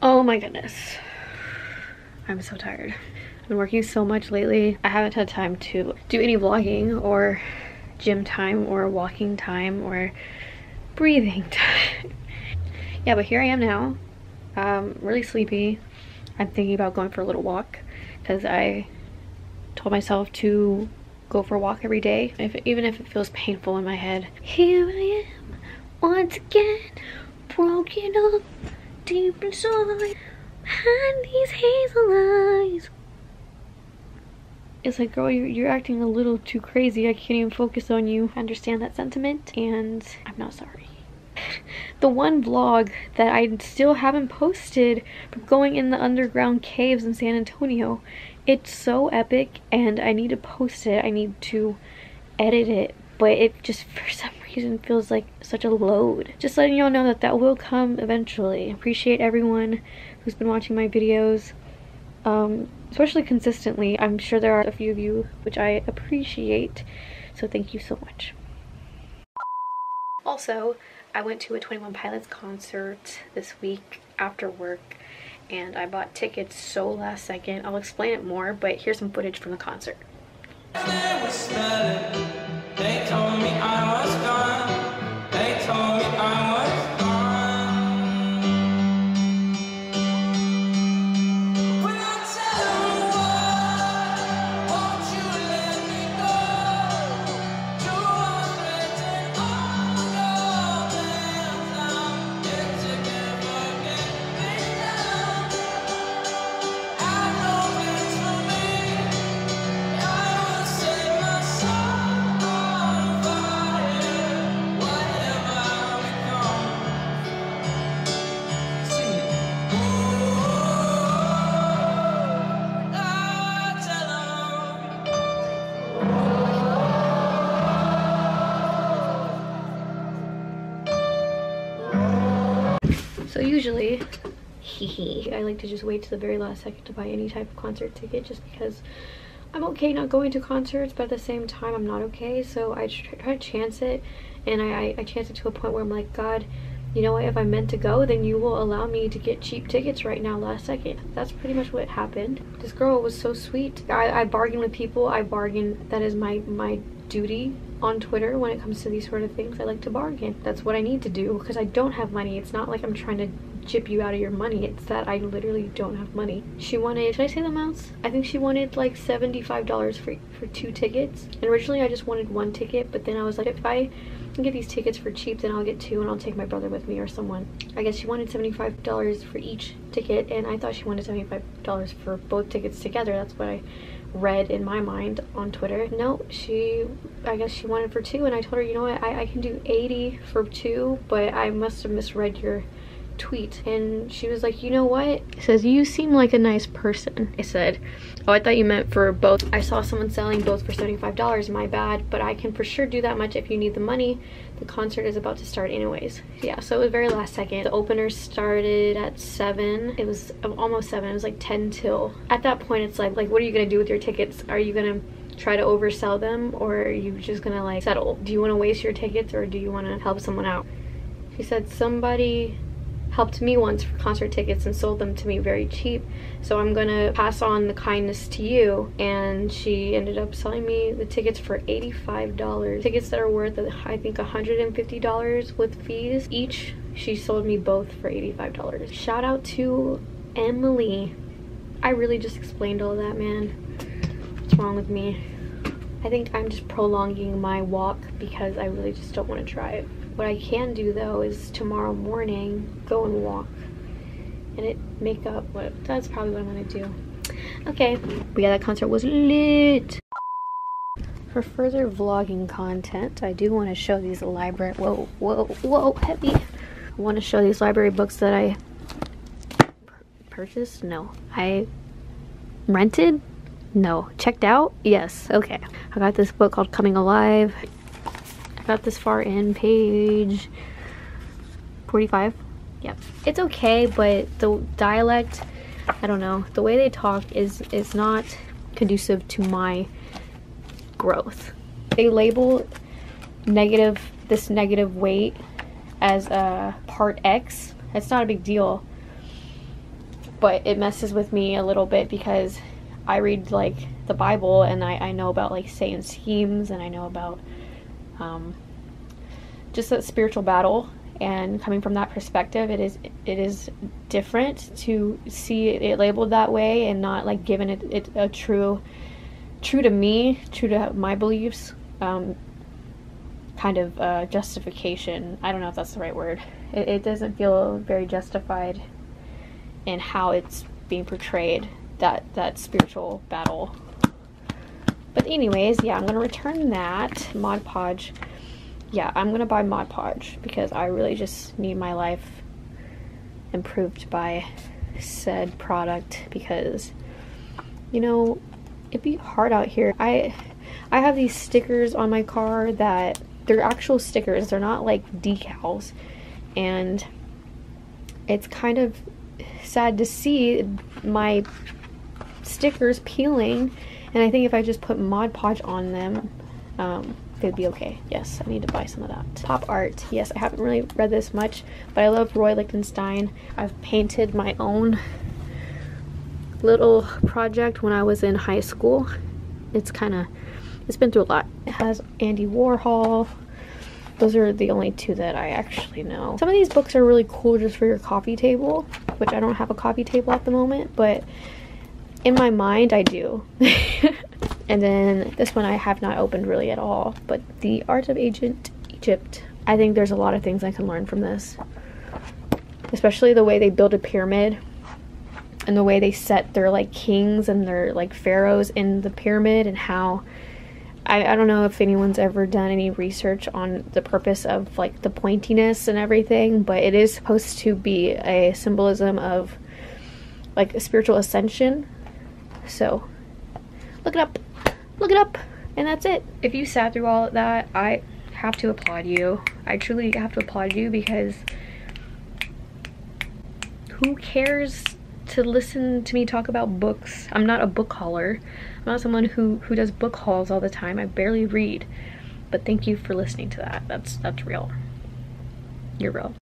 Oh my goodness. I'm so tired. I've been working so much lately. I haven't had time to do any vlogging or gym time or walking time or breathing time. yeah, but here I am now. Um, really sleepy. I'm thinking about going for a little walk because I told myself to go for a walk every day, if, even if it feels painful in my head. Here I am, once again, broken up deep inside, behind these hazel eyes. It's like, girl, you're, you're acting a little too crazy. I can't even focus on you. I understand that sentiment, and I'm not sorry. the one vlog that I still haven't posted from going in the underground caves in San Antonio. It's so epic and I need to post it. I need to edit it but it just for some reason feels like such a load. Just letting y'all know that that will come eventually. Appreciate everyone who's been watching my videos, um, especially consistently. I'm sure there are a few of you which I appreciate, so thank you so much. Also, I went to a 21 Pilots concert this week after work and I bought tickets so last second. I'll explain it more, but here's some footage from the concert. I like to just wait to the very last second to buy any type of concert ticket just because I'm okay not going to concerts, but at the same time I'm not okay. So I try to chance it, and I, I chance it to a point where I'm like, God, you know what, if I'm meant to go, then you will allow me to get cheap tickets right now last second. That's pretty much what happened. This girl was so sweet. I, I bargain with people. I bargain. That is my, my duty on Twitter when it comes to these sort of things. I like to bargain. That's what I need to do because I don't have money. It's not like I'm trying to chip you out of your money. It's that I literally don't have money. She wanted, should I say the amounts? I think she wanted like $75 for, for two tickets. And originally I just wanted one ticket, but then I was like, if I can get these tickets for cheap, then I'll get two and I'll take my brother with me or someone. I guess she wanted $75 for each ticket and I thought she wanted $75 for both tickets together. That's what I read in my mind on Twitter. No, she, I guess she wanted for two and I told her, you know what, I, I can do 80 for two, but I must have misread your tweet and she was like you know what? It says you seem like a nice person. I said oh i thought you meant for both. I saw someone selling both for 75 dollars my bad but i can for sure do that much if you need the money. The concert is about to start anyways. Yeah so it was very last second. The opener started at seven. It was almost seven. It was like 10 till at that point it's like like what are you gonna do with your tickets? Are you gonna try to oversell them or are you just gonna like settle? Do you want to waste your tickets or do you want to help someone out? She said somebody helped me once for concert tickets and sold them to me very cheap. So i'm gonna pass on the kindness to you. And she ended up selling me the tickets for 85 dollars. Tickets that are worth i think 150 dollars with fees. Each she sold me both for 85 dollars. Shout out to emily. I really just explained all that man. What's wrong with me? I think i'm just prolonging my walk because i really just don't want to drive what I can do though is tomorrow morning go and walk and it make up what that's probably what I'm gonna do. Okay, but yeah, that concert was lit. For further vlogging content, I do want to show these library. Whoa, whoa, whoa, heavy. I want to show these library books that I purchased. No, I rented. No, checked out. Yes. Okay, I got this book called Coming Alive got this far in, page 45. Yep. It's okay, but the dialect, I don't know, the way they talk is, is not conducive to my growth. They label negative, this negative weight as a part X. It's not a big deal. but it messes with me a little bit because I read like the Bible and I, I know about like Satan's schemes and I know about um, just that spiritual battle and coming from that perspective it is it is different to see it labeled that way and not like given it, it a true true to me true to my beliefs um, kind of uh, justification. I don't know if that's the right word. It, it doesn't feel very justified in how it's being portrayed that that spiritual battle but anyways yeah i'm gonna return that mod podge yeah, I'm gonna buy Mod Podge because I really just need my life improved by said product because you know it'd be hard out here. I I have these stickers on my car that they're actual stickers. They're not like decals, and it's kind of sad to see my stickers peeling. And I think if I just put Mod Podge on them, um, they'd be okay. Yes, I need to buy some of that. Pop art. Yes, I haven't really read this much, but I love Roy Lichtenstein. I've painted my own little project when I was in high school. It's kind of, it's been through a lot. It has Andy Warhol. Those are the only two that I actually know. Some of these books are really cool just for your coffee table, which I don't have a coffee table at the moment, but in my mind I do. And then this one I have not opened really at all, but The Art of Ancient Egypt. I think there's a lot of things I can learn from this. Especially the way they build a pyramid and the way they set their like kings and their like pharaohs in the pyramid and how I, I don't know if anyone's ever done any research on the purpose of like the pointiness and everything, but it is supposed to be a symbolism of like a spiritual ascension. So look it up look it up and that's it. If you sat through all of that, I have to applaud you. I truly have to applaud you because who cares to listen to me talk about books? I'm not a book hauler. I'm not someone who, who does book hauls all the time. I barely read. But thank you for listening to that. That's that's real. You're real.